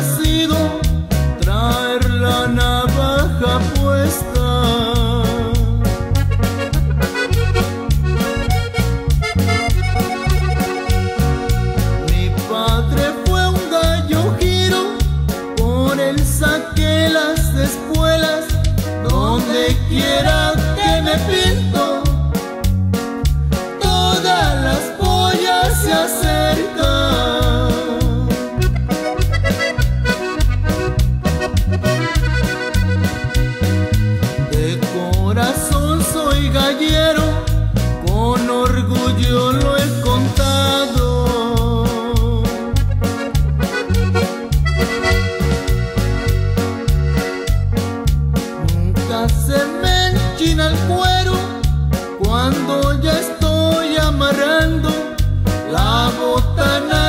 nacido. me enchina el cuero cuando ya estoy amarrando la botana.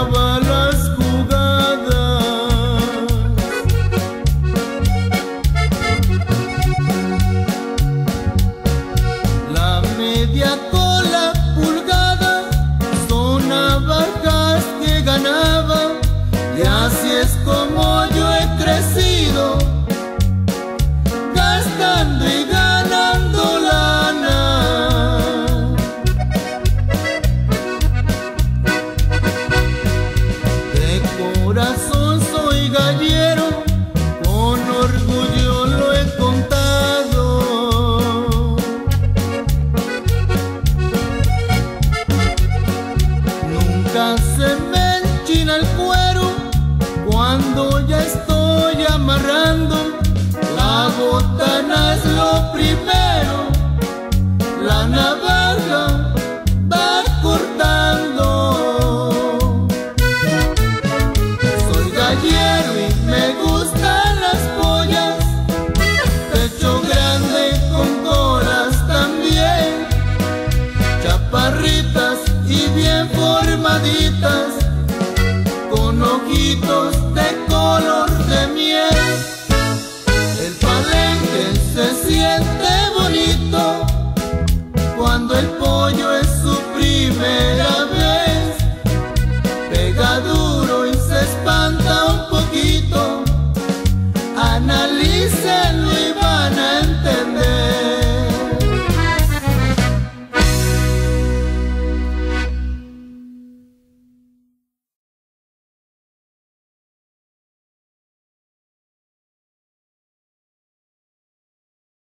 las jugadas. La media cola pulgada son abarcas que ganaba y así es como yo he crecido. nunca se me enchina el cuero cuando ya estoy amarrando la botana. poquito.